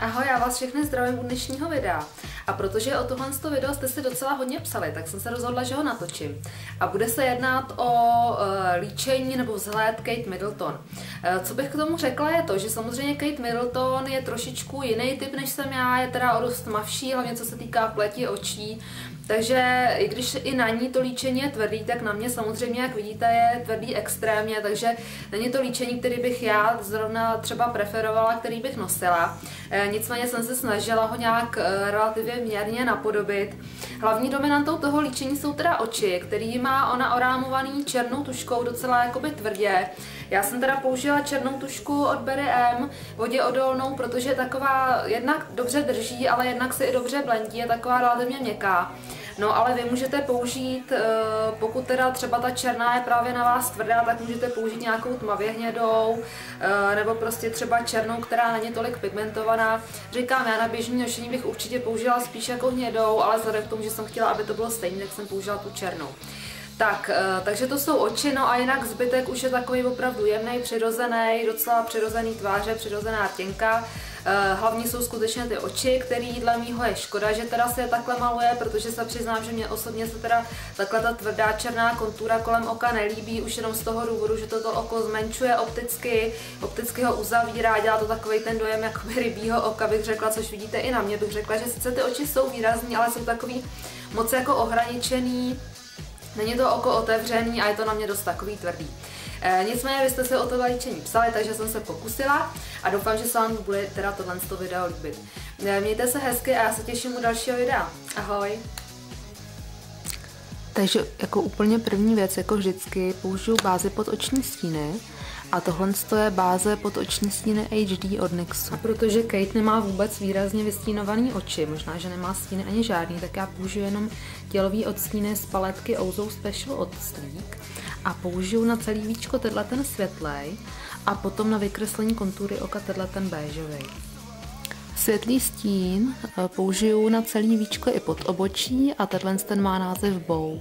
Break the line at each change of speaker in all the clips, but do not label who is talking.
Ahoj, já vás všechny zdravím u dnešního videa. A protože o tohle video jste si docela hodně psali, tak jsem se rozhodla, že ho natočím. A bude se jednat o uh, líčení nebo vzhled Kate Middleton. Uh, co bych k tomu řekla je to, že samozřejmě Kate Middleton je trošičku jiný typ než jsem já, je teda o dost mavší, hlavně co se týká pleti, očí. Takže i když i na ní to líčení je tvrdý, tak na mě samozřejmě, jak vidíte, je tvrdý extrémně, takže není to líčení, který bych já zrovna třeba preferovala, který bych nosila. E, nicméně jsem se snažila ho nějak e, relativně měrně napodobit. Hlavní dominantou toho líčení jsou teda oči, který má ona orámovaný černou tuškou docela jakoby tvrdě. Já jsem teda použila černou tušku od Berry M, vodě odolnou, protože taková jednak dobře drží, ale jednak se i dobře blendí, je taková relativně měkká. No ale vy můžete použít, eh, pokud teda třeba ta černá je právě na vás tvrdá, tak můžete použít nějakou tmavě hnědou, eh, nebo prostě třeba černou, která není tolik pigmentovaná. Říkám, já na běžní nošení bych určitě použila spíš jako hnědou, ale vzhledem k tomu, že jsem chtěla, aby to bylo stejné, tak jsem použila tu černou. Tak, eh, takže to jsou oči, no a jinak zbytek už je takový opravdu jemný, přirozený, docela přirozený tváře, přirozená těnka. Eh, hlavní jsou skutečně ty oči, který dle mýho je škoda, že teda se je takhle maluje, protože se přiznám, že mě osobně se teda takhle ta tvrdá černá kontura kolem oka nelíbí, už jenom z toho důvodu, že toto oko zmenšuje opticky, opticky ho uzavírá, dělá to takový ten dojem jako rybího oka, bych řekla, což vidíte i na mě, bych řekla, že sice ty oči jsou výrazní, ale jsou takový moc jako ohraničený, Není to oko otevřený a je to na mě dost takový tvrdý. E, nicméně vy jste se o to líčení psali, takže jsem se pokusila a doufám, že se vám bude teda tohle video líbit. E, mějte se hezky a já se těším u dalšího videa. Ahoj!
Takže jako úplně první věc, jako vždycky, použiju bázi pod oční stíny a tohle je báze pod oční stíny HD od NYXu.
A protože Kate nemá vůbec výrazně vystínovaný oči, možná, že nemá stíny ani žádný, tak já použiju jenom tělový odstíny z paletky Ouzou Special od Sleek a použiju na celý víčko tenhle ten světlej a potom na vykreslení kontury oka tenhle ten béžový.
Světlý stín eh, použiju na celý víčko i pod obočí a tenhle ten má název Bow.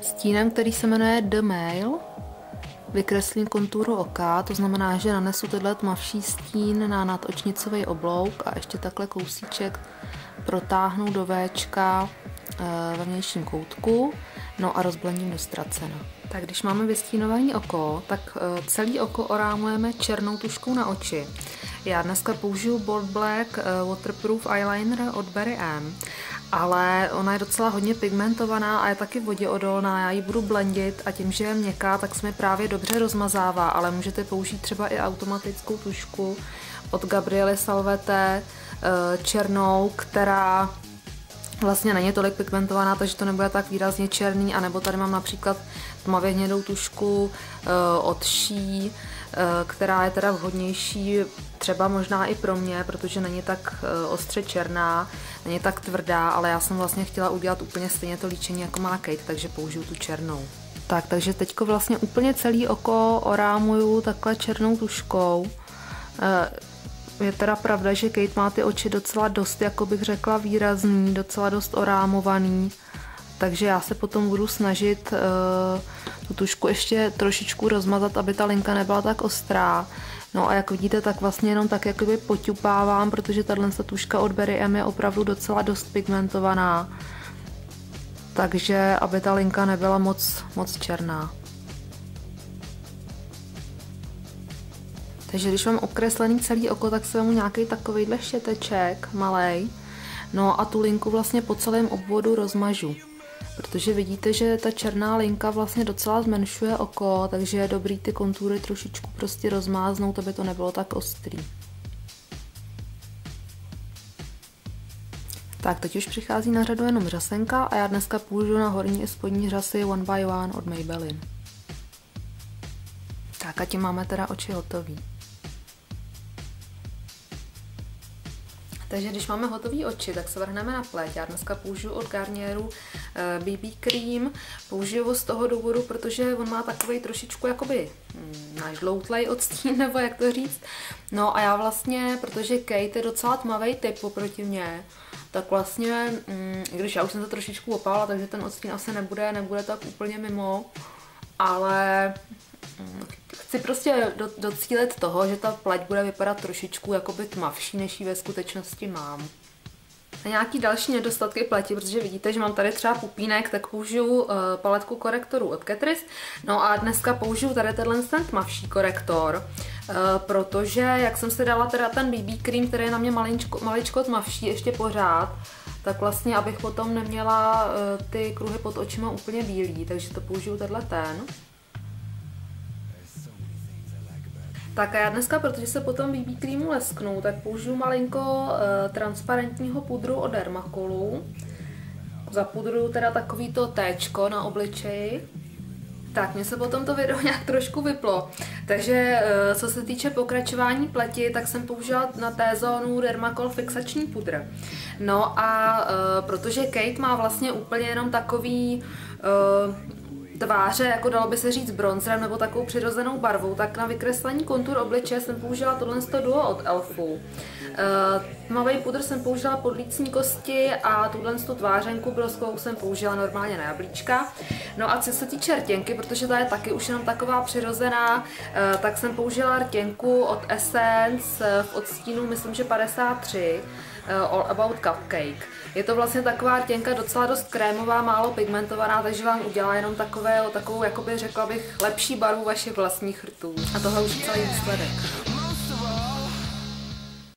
Stínem, který se jmenuje The Mail, vykreslím konturu oka, to znamená, že nanesu tenhle tmavší stín na nadočnicový oblouk a ještě takhle kousíček protáhnu do Včka ve vnějším koutku, no a rozblendím do ztracena. Tak když máme vystínovaný oko, tak eh, celý oko orámujeme černou tuškou na oči. Já dneska použiju Bold Black eh, Waterproof Eyeliner od Berry M, ale ona je docela hodně pigmentovaná a je taky voděodolná. Já ji budu blendit a tím, že je měkká, tak se mi právě dobře rozmazává, ale můžete použít třeba i automatickou tušku od Gabriely Salvete eh, černou, která vlastně není tolik pigmentovaná, takže to nebude tak výrazně černý, anebo tady mám například tmavě hnědou tušku eh, od She, eh, která je teda vhodnější třeba možná i pro mě, protože není tak eh, ostře černá, není tak tvrdá, ale já jsem vlastně chtěla udělat úplně stejně to líčení jako má Kate, takže použiju tu černou. Tak, takže teďko vlastně úplně celý oko orámuju takhle černou tuškou. Je teda pravda, že Kate má ty oči docela dost, jako bych řekla, výrazný, docela dost orámovaný, takže já se potom budu snažit uh, tu tušku ještě trošičku rozmazat, aby ta linka nebyla tak ostrá. No a jak vidíte, tak vlastně jenom tak jakoby poťupávám, protože tato tuška od Berry M je opravdu docela dost pigmentovaná. Takže aby ta linka nebyla moc, moc černá. Takže když mám okreslený celý oko, tak se mu nějaký takovýhle štěteček malej. No a tu linku vlastně po celém obvodu rozmažu. Protože vidíte, že ta černá linka vlastně docela zmenšuje oko, takže je dobrý ty kontury trošičku prostě rozmáznout, aby to nebylo tak ostrý. Tak, teď už přichází na řadu jenom řasenka a já dneska půjdu na horní i spodní řasy One by One od Maybelline. Tak a tím máme teda oči hotový. Takže když máme hotový oči, tak se vrhneme na pleť. Já dneska použiju od Garnieru BB eh, cream. Použiju ho z toho důvodu, protože on má takový trošičku jakoby hm, nažloutlej odstín, nebo jak to říct. No a já vlastně, protože Kate je docela tmavý typ oproti mě, tak vlastně, hm, když já už jsem to trošičku opála, takže ten odstín asi nebude, nebude tak úplně mimo, ale hm,
chci prostě do, docílit toho, že ta pleť bude vypadat trošičku jakoby tmavší, než ji ve skutečnosti mám. A nějaký další nedostatky pleti, protože vidíte, že mám tady třeba pupínek, tak použiju uh, paletku korektorů od Catrice. No a dneska použiju tady tenhle ten tmavší korektor, uh, protože jak jsem si dala teda ten BB cream, který je na mě maličko, maličko tmavší ještě pořád, tak vlastně abych potom neměla uh, ty kruhy pod očima úplně bílý, takže to použiju tenhle ten. Tak a já dneska, protože se potom BB creamu lesknu, tak použiju malinko uh, transparentního pudru od Dermacolu. Zapudruju teda takový to téčko na obličeji. Tak, mně se potom to video nějak trošku vyplo. Takže uh, co se týče pokračování pleti, tak jsem použila na té zónu Dermacol fixační pudr. No a uh, protože Kate má vlastně úplně jenom takový tváře, jako dalo by se říct bronzerem nebo takovou přirozenou barvou, tak na vykreslení kontur obličeje jsem použila tohle duo od Elfu. Uh, tmavý pudr jsem použila pod lícní kosti a tuhle tu tvářenku broskovou jsem použila normálně na jablíčka. No a co se týče rtěnky, protože ta je taky už jenom taková přirozená, uh, tak jsem použila rtěnku od Essence v odstínu, myslím, že 53, uh, All About Cupcake. Je to vlastně taková rtěnka docela dost krémová, málo pigmentovaná, takže vám udělá jenom takové, takovou, jakoby řekla bych, lepší barvu vašich vlastních rtů. A tohle už je celý výsledek.